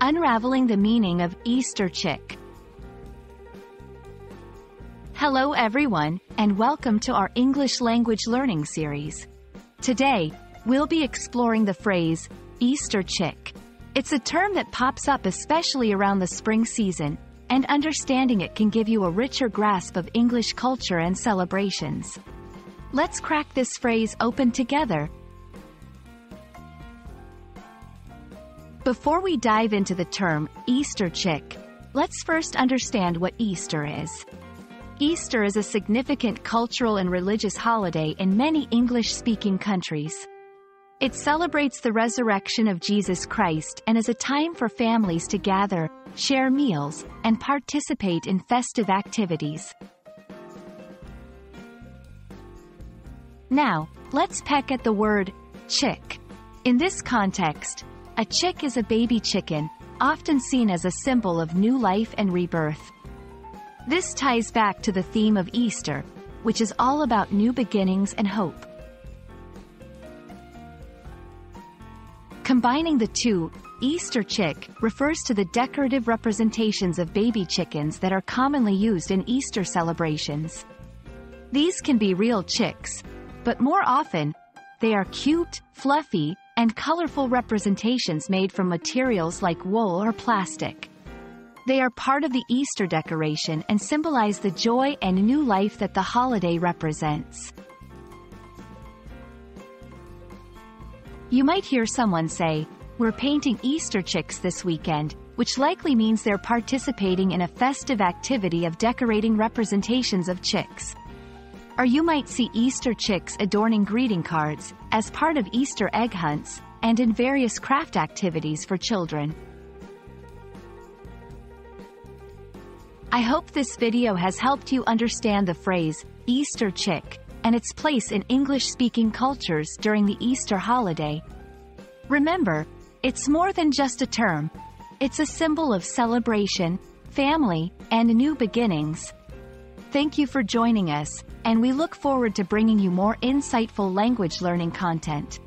Unraveling the meaning of Easter chick. Hello everyone, and welcome to our English language learning series. Today, we'll be exploring the phrase, Easter chick. It's a term that pops up especially around the spring season, and understanding it can give you a richer grasp of English culture and celebrations. Let's crack this phrase open together. Before we dive into the term Easter chick, let's first understand what Easter is. Easter is a significant cultural and religious holiday in many English-speaking countries. It celebrates the resurrection of Jesus Christ and is a time for families to gather, share meals, and participate in festive activities. Now, let's peck at the word chick. In this context, a chick is a baby chicken, often seen as a symbol of new life and rebirth. This ties back to the theme of Easter, which is all about new beginnings and hope. Combining the two, Easter chick refers to the decorative representations of baby chickens that are commonly used in Easter celebrations. These can be real chicks, but more often, they are cute, fluffy, and colorful representations made from materials like wool or plastic. They are part of the Easter decoration and symbolize the joy and new life that the holiday represents. You might hear someone say, we're painting Easter chicks this weekend, which likely means they're participating in a festive activity of decorating representations of chicks or you might see Easter chicks adorning greeting cards, as part of Easter egg hunts, and in various craft activities for children. I hope this video has helped you understand the phrase, Easter chick, and its place in English-speaking cultures during the Easter holiday. Remember, it's more than just a term. It's a symbol of celebration, family, and new beginnings. Thank you for joining us, and we look forward to bringing you more insightful language learning content.